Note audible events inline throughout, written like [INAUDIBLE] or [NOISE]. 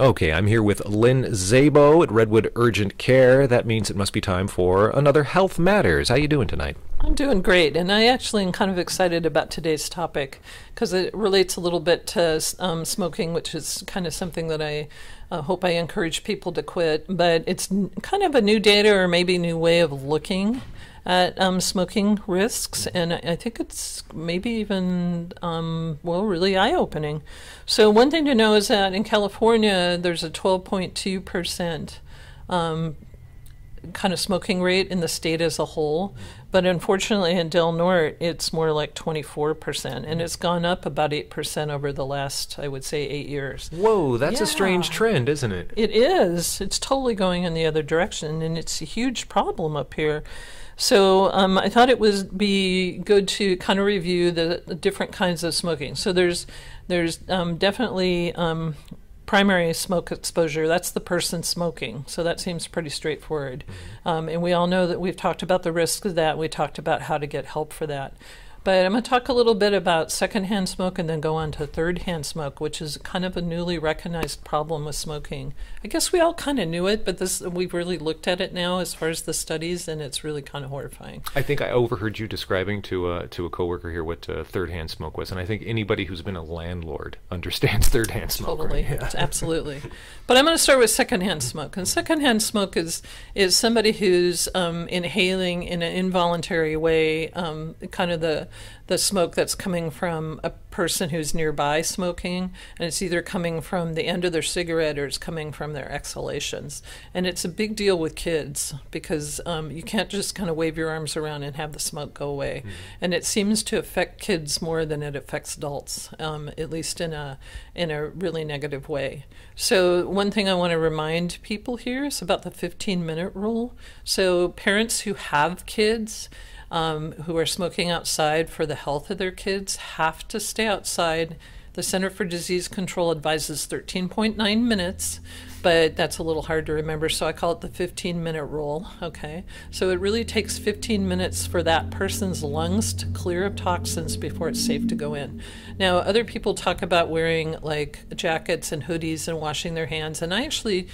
Okay, I'm here with Lynn Zabo at Redwood Urgent Care. That means it must be time for another Health Matters. How you doing tonight? I'm doing great, and I actually am kind of excited about today's topic because it relates a little bit to um, smoking, which is kind of something that I uh, hope I encourage people to quit. But it's kind of a new data or maybe new way of looking at um, smoking risks, and I, I think it's maybe even um, well really eye opening. So one thing to know is that in California, there's a 12.2 percent um, kind of smoking rate in the state as a whole. But unfortunately, in Del Norte, it's more like 24%, and it's gone up about 8% over the last, I would say, eight years. Whoa, that's a strange trend, isn't it? It is. It's totally going in the other direction, and it's a huge problem up here. So um, I thought it would be good to kind of review the, the different kinds of smoking. So there's there's um, definitely um, primary smoke exposure. That's the person smoking. So that seems pretty straightforward. Um, and we all know that we've talked about the risks of that. We talked about how to get help for that. But I'm going to talk a little bit about secondhand smoke and then go on to third-hand smoke, which is kind of a newly recognized problem with smoking. I guess we all kind of knew it, but this we've really looked at it now as far as the studies, and it's really kind of horrifying. I think I overheard you describing to uh, to a coworker here what uh, third-hand smoke was, and I think anybody who's been a landlord [LAUGHS] understands third-hand smoke. Totally, right? Yeah. [LAUGHS] absolutely. But I'm going to start with secondhand smoke. And secondhand smoke is is somebody who's um, inhaling in an involuntary way, um, kind of the the smoke that's coming from a person who's nearby smoking, and it's either coming from the end of their cigarette or it's coming from their exhalations. And it's a big deal with kids because um, you can't just kind of wave your arms around and have the smoke go away. And it seems to affect kids more than it affects adults, um, at least in a in a really negative way. So one thing I want to remind people here is about the 15 minute rule. So parents who have kids um, who are smoking outside for the health of their kids have to stay outside. The Center for Disease Control advises 13.9 minutes, but that's a little hard to remember, so I call it the 15 minute rule. Okay, so it really takes 15 minutes for that person's lungs to clear of toxins before it's safe to go in. Now, other people talk about wearing like jackets and hoodies and washing their hands, and I actually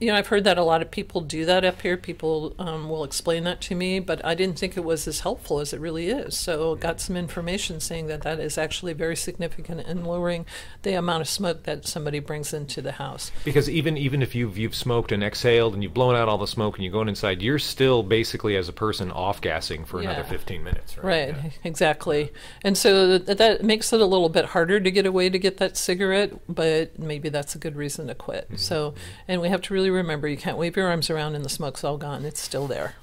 you know, I've heard that a lot of people do that up here. People um, will explain that to me, but I didn't think it was as helpful as it really is. So, got some information saying that that is actually very significant in lowering the amount of smoke that somebody brings into the house. Because even even if you've you've smoked and exhaled and you've blown out all the smoke and you're going inside, you're still basically as a person off gassing for another 15 minutes, right? Right, Yeah. [LAUGHS] exactly. And so that, that makes it a little bit harder to get away to get that cigarette, but maybe that's a good reason to quit. So, and we have to really remember you can't wave your arms around and the smoke's all gone, it's still there.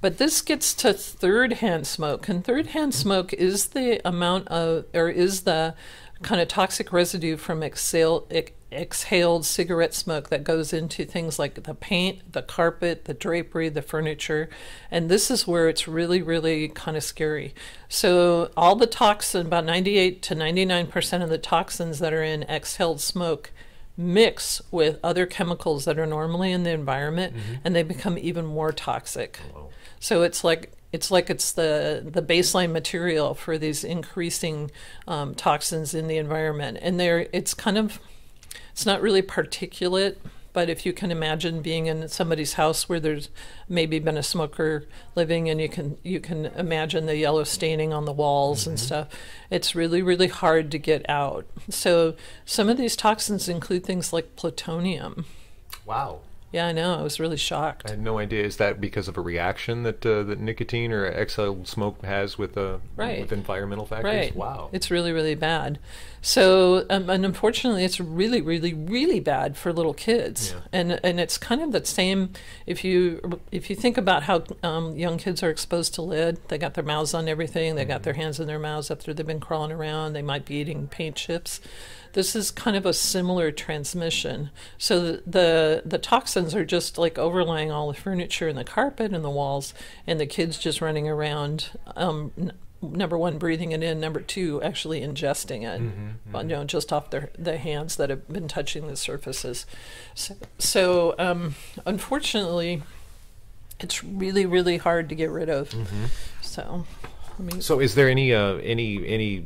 But this gets to third hand smoke, and third hand smoke is the amount of, or is the kind of toxic residue from exhale, ex- exhaled cigarette smoke that goes into things like the paint, the carpet, the drapery, the furniture. And this is where it's really, really kind of scary. So, all the toxin, about 98 to 99% of the toxins that are in exhaled smoke mix with other chemicals that are normally in the environment and they become even more toxic. Whoa. So it's like it's like it's the the baseline material for these increasing um, toxins in the environment, and they're it's kind of it's not really particulate, but if you can imagine being in somebody's house where there's maybe been a smoker living, and you can you can imagine the yellow staining on the walls and mm-hmm. stuff, it's really really hard to get out. So some of these toxins include things like plutonium. Wow. Yeah, I know. I was really shocked. I had no idea. Is that because of a reaction that uh, that nicotine or exhaled smoke has with uh, Right. with environmental factors? Right. Wow. It's really, really bad. So, um, and unfortunately, it's really, really, really bad for little kids. Yeah. And and it's kind of the same. If you if you think about how um, young kids are exposed to lead, they got their mouths on everything. They got their hands in their mouths after they've been crawling around. They might be eating paint chips. This is kind of a similar transmission. So the, the the are just like overlaying all the furniture and the carpet and the walls, and the kids just running around. Um, n- number one, breathing it in. Number two, actually ingesting it. You know, just off their the hands that have been touching the surfaces. So, so um, unfortunately, it's really really hard to get rid of. So. I mean, So, is there any uh, any any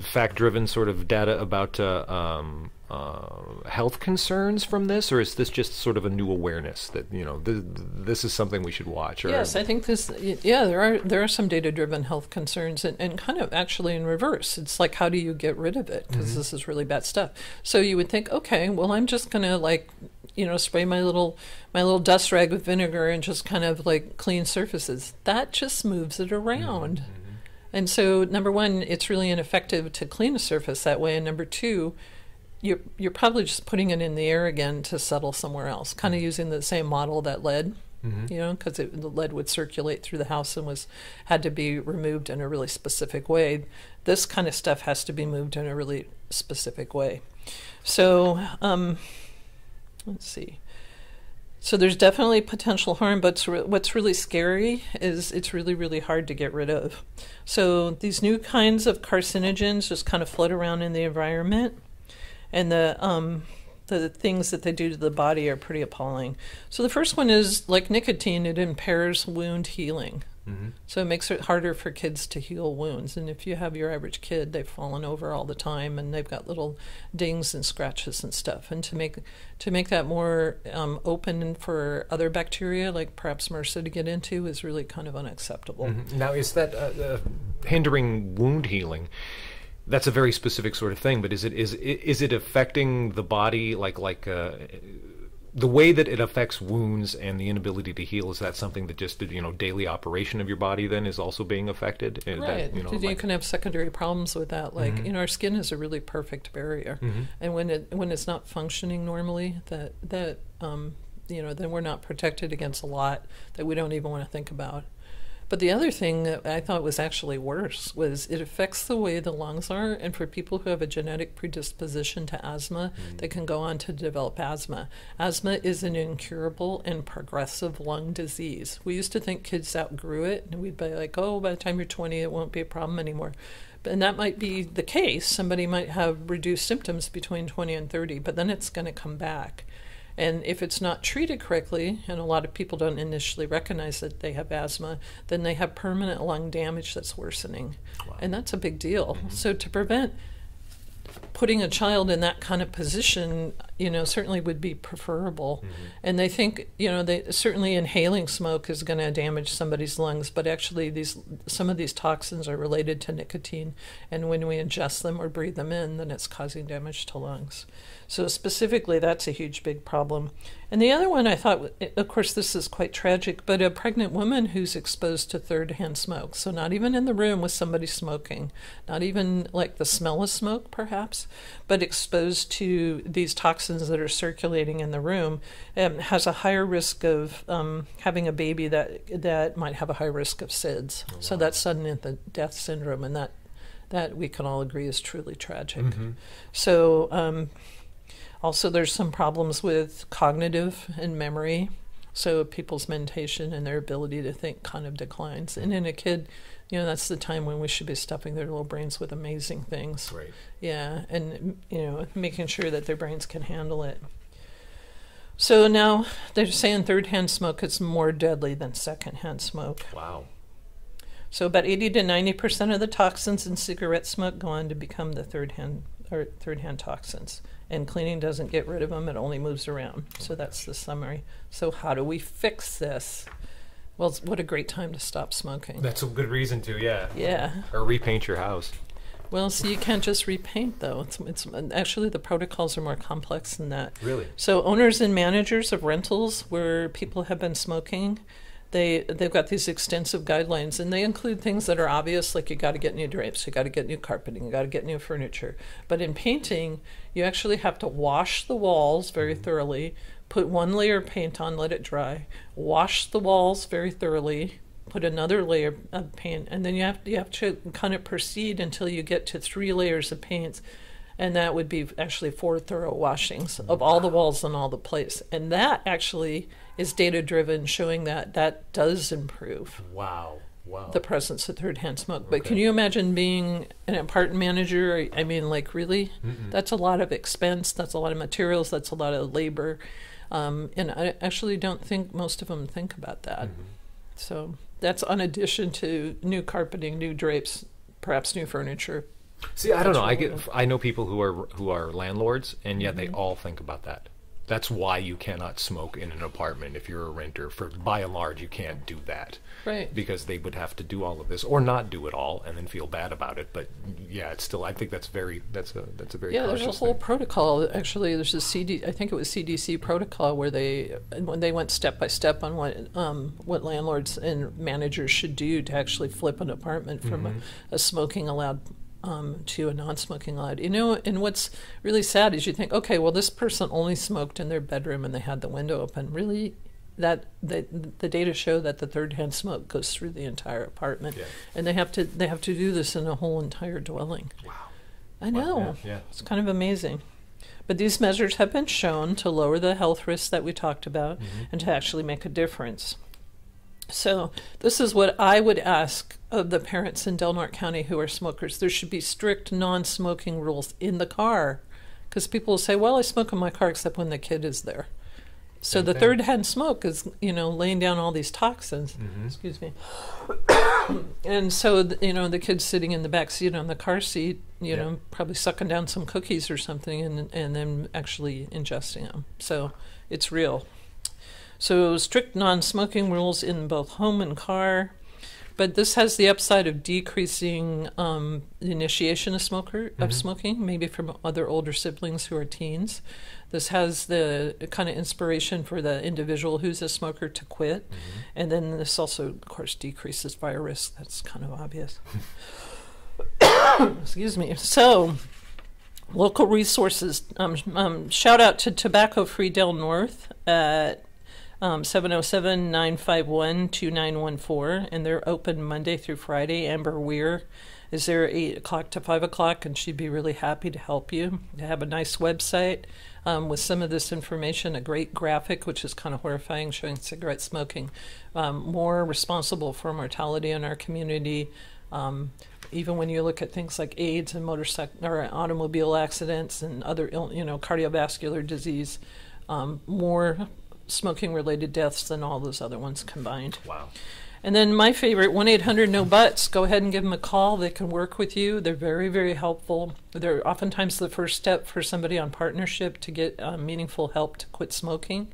fact driven sort of data about uh, um, uh, health concerns from this, or is this just sort of a new awareness that you know th- this is something we should watch? Or Yes, I think this. Yeah, there are there are some data-driven health concerns, and, and kind of actually in reverse. It's like, how do you get rid of it? Because this is really bad stuff. So you would think, okay, well, I'm just gonna like, you know, spray my little my little dust rag with vinegar and just kind of like clean surfaces. That just moves it around. And so, number one, it's really ineffective to clean a surface that way, and number two, you're you're probably just putting it in the air again to settle somewhere else, kind of using the same model that lead, you know, because the lead would circulate through the house and was had to be removed in a really specific way. This kind of stuff has to be moved in a really specific way. So, um, let's see. So there's definitely potential harm, but what's what's really scary is it's really really hard to get rid of. So these new kinds of carcinogens just kind of float around in the environment, and the um, the things that they do to the body are pretty appalling. So the first one is like nicotine; it impairs wound healing. Mhm. So it makes it harder for kids to heal wounds. And if you have your average kid, they've fallen over all the time and they've got little dings and scratches and stuff. And to make to make that more um, open for other bacteria, like perhaps MRSA, to get into, is really kind of unacceptable. Mhm. Now, is that uh, uh, hindering wound healing? That's a very specific sort of thing, but is it is is it affecting the body like like uh, the way that it affects wounds and the inability to heal? Is that something that just the you know daily operation of your body then is also being affected? Uh, that, Right. you know, you, like- can have secondary problems with that. Like, Mhm. you know, our skin is a really perfect barrier. Mhm. And when it when it's not functioning normally, that that um, you know, then we're not protected against a lot that we don't even want to think about. But the other thing that I thought was actually worse was it affects the way the lungs are, and for people who have a genetic predisposition to asthma, mm. they can go on to develop asthma. Asthma is an incurable and progressive lung disease. We used to think kids outgrew it, and we'd be like, "Oh, by the time you're 20, it won't be a problem anymore." But- And that might be the case. Somebody might have reduced symptoms between 20 and 30, but then it's going to come back. And if it's not treated correctly, and a lot of people don't initially recognize that they have asthma, then they have permanent lung damage that's worsening. Wow. And that's a big deal. So to prevent putting a child in that kind of position, you know, certainly would be preferable. Mm-hmm. And they think, you know, they certainly inhaling smoke is going to damage somebody's lungs, but actually these some of these toxins are related to nicotine, and when we ingest them or breathe them in, then it's causing damage to lungs. So specifically, that's a huge big problem. And the other one I thought, eh, of course, this is quite tragic, but a pregnant woman who's exposed to third-hand smoke. So not even in the room with somebody smoking, not even like the smell of smoke, perhaps, but exposed to these toxins that are circulating in the room, um, has a higher risk of um, having a baby that that might have a high risk of SIDS. So that's sudden infant death syndrome, and that that we can all agree is truly tragic. Mhm. So, um, also, there's some problems with cognitive and memory. So, people's mentation and their ability to think kind of declines. And in a kid, you know, that's the time when we should be stuffing their little brains with amazing things. Right. Yeah, and you know, making sure that their brains can handle it. So now they're saying third-hand smoke is more deadly than second-hand smoke. Wow. So about 80 to 90 percent of the toxins in cigarette smoke go on to become the third hand or third hand toxins. And cleaning doesn't get rid of them; it only moves around. So that's the summary. So how do we fix this? Well, what a great time to stop smoking. That's a good reason to, yeah. yeah. Or repaint your house. Well, so you can't just repaint though. It's, it's actually the protocols are more complex than that. Really? So owners and managers of rentals where people have been smoking, they they've got these extensive guidelines and they include things that are obvious like you got to get new drapes, you got to get new carpeting, you got to get new furniture. But in painting, you actually have to wash the walls very mm-hmm. thoroughly, put one layer of paint on, let it dry, wash the walls very thoroughly, put another layer of paint, and then you have you have to kind of proceed until you get to three layers of paints and that would be actually four thorough washings of all the walls and all the plates. And that actually is data driven showing that that does improve Wow. Wow. the presence of third hand smoke but can you imagine being an apartment manager I- mean like really Mm-mm. that's a lot of expense that's a lot of materials that's a lot of labor um, and i actually don't think most of them think about that Mhm. so that's on addition to new carpeting new drapes perhaps new furniture See, I don't know. I get. I know people who are who are landlords, and yet Mm-hmm. they all think about that. That's why you cannot smoke in an apartment if you're a renter. For by and large, you can't do that Right. because they would have to do all of this or not do it all and then feel bad about it. But yeah, it's still. I think that's very. That's a. That's a very. Yeah, there's a whole thing. protocol. Actually, there's a CD. I think it was CDC protocol where they when they went step by step on what um, what landlords and managers should do to actually flip an apartment from Mm-hmm. a, a smoking allowed um, to a non-smoking allowed. You know, and what's really sad is you think, okay, well, this person only smoked in their bedroom and they had the window open. Really, that the the data show that the third hand smoke goes through the entire apartment, Yeah. and they have to they have to do this in a whole entire dwelling. Wow. I know. yeah, yeah. It's kind of amazing. But these measures have been shown to lower the health risks that we talked about Mm-hmm. and to actually make a difference. So, this is what I would ask of the parents in Del Norte County who are smokers. There should be strict non smoking rules in the car. Because people will say, well, I smoke in my car except when the kid is there. So, Same the thing. third hand smoke is, you know, laying down all these toxins. Mm-hmm. Excuse me. [COUGHS] and so, th- you know, the kid's sitting in the back seat on the car seat, you Yeah. know, probably sucking down some cookies or something and, and then actually ingesting them. So it's real. So strict non smoking rules in both home and car. But this has the upside of decreasing um, the initiation of smoker of Mhm. smoking, maybe from other older siblings who are teens. This has the kind of inspiration for the individual who's a smoker to quit, Mm-hmm. and then this also, of course, decreases fire risk. That's kind of obvious. [COUGHS] Excuse me. So, local resources. Um, um, shout out to Tobacco Free Del Norte at um, 707 951 2914, and they're open Monday through Friday. Amber Weir is there 8 o'clock to 5 o'clock, and she'd be really happy to help you. They have a nice website um, with some of this information, a great graphic, which is kind of horrifying, showing cigarette smoking um, more responsible for mortality in our community. Um, even when you look at things like AIDS and motorcycle or automobile accidents and other, you know, cardiovascular disease, um, more smoking-related deaths than all those other ones combined. Wow. And then my favorite, 1 800 No Butts. Go ahead and give them a call. They can work with you. They're very, very helpful. They're oftentimes the first step for somebody on partnership to get um, meaningful help to quit smoking.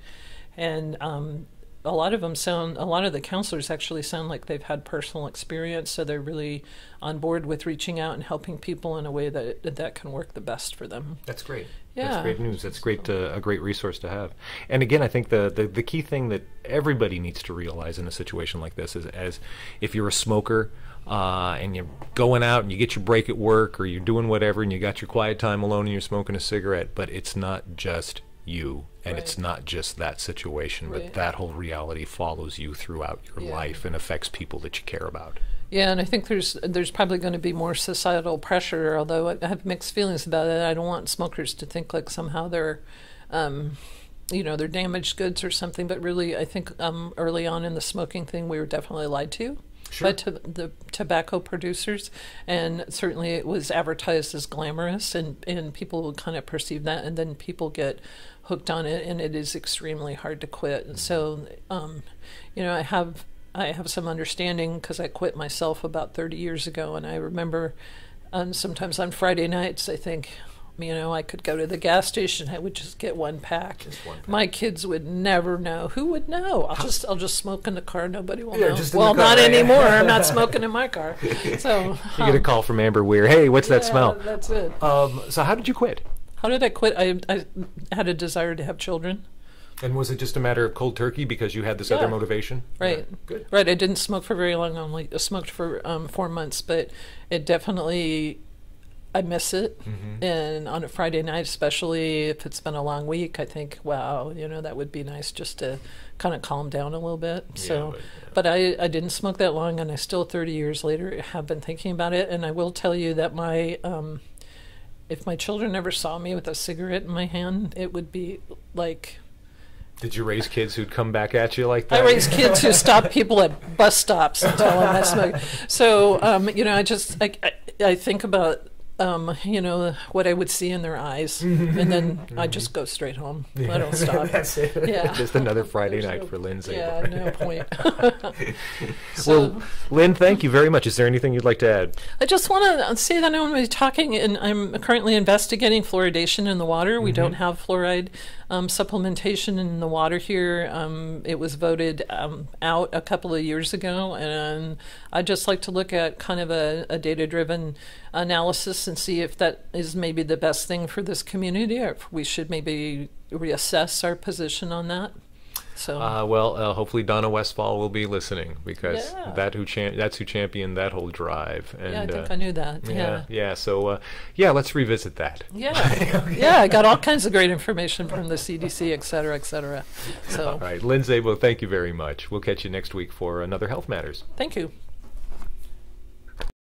And um, a lot of them sound, a lot of the counselors actually sound like they've had personal experience. So they're really on board with reaching out and helping people in a way that that can work the best for them. That's great. Yeah. That's great news. That's great. Uh, a great resource to have. And again, I think the, the the key thing that everybody needs to realize in a situation like this is, as if you're a smoker uh, and you're going out and you get your break at work or you're doing whatever and you got your quiet time alone and you're smoking a cigarette, but it's not just you and it's not just that situation, but that whole reality follows you throughout your Yeah. life and affects people that you care about. Yeah, and I think there's there's probably going to be more societal pressure. Although I have mixed feelings about it, I don't want smokers to think like somehow they're, um, you know, they're damaged goods or something. But really, I think um, early on in the smoking thing, we were definitely lied to. Sure. The tobacco producers, and certainly it was advertised as glamorous, and, and people would kind of perceive that, and then people get hooked on it, and it is extremely hard to quit. And so, um, you know, I have I have some understanding because I quit myself about 30 years ago, and I remember um, sometimes on Friday nights I think, you know, I could go to the gas station, I would just get one pack. Just one pack. My kids would never know. Who would know? I'll just I'll just smoke in the car. Nobody will Yeah, know. just well, car, not right? anymore. I'm not [LAUGHS] smoking in my car. So [LAUGHS] You get a um, call from Amber Weir. Hey, what's that smell? That's it. Um, so how did you quit? How did I quit? I I had a desire to have children. And was it just a matter of cold turkey because you had this other motivation? Right. Yeah, Good. Right. I didn't smoke for very long. I only smoked for um, four months, but it definitely, I miss it. Mhm. And on a Friday night, especially if it's been a long week, I think, wow, you know, that would be nice just to kind of calm down a little bit. So, but, yeah. but I, I didn't smoke that long, and I still, 30 years later, have been thinking about it. And I will tell you that my, um, if my children ever saw me with a cigarette in my hand, it would be like Did you raise kids who'd come back at you like that? I raise kids who [LAUGHS] stop people at bus stops and tell them I smoke. So, um, you know, I just I, I, I think about um, you know, what I would see in their eyes, [LAUGHS] and then I just go straight home. I don't stop. [LAUGHS] That's it. Yeah. Just another Friday There's night no- for Lynn Zabel. Yeah, no [LAUGHS] point. so, Well, Lynn, thank you very much. Is there anything you'd like to add? I just want to say that I'm going to be talking, and I'm currently investigating fluoridation in the water. We don't have fluoride um, supplementation in the water here. Um, it was voted um, out a couple of years ago, and I'd just like to look at kind of a, a data driven analysis and see if that is maybe the best thing for this community, or if we should maybe reassess our position on that. So. Uh, well, uh, hopefully Donna Westfall will be listening because Yeah. that who that's who championed that whole drive. And, yeah, I think uh, I knew that. yeah, Yeah. yeah. So, uh, yeah, let's revisit that. Yeah, [LAUGHS] yeah, I got all kinds of great information from the CDC, et cetera, et cetera. So, All right, Lindsay. Well, thank you very much. We'll catch you next week for another Health Matters. thank you.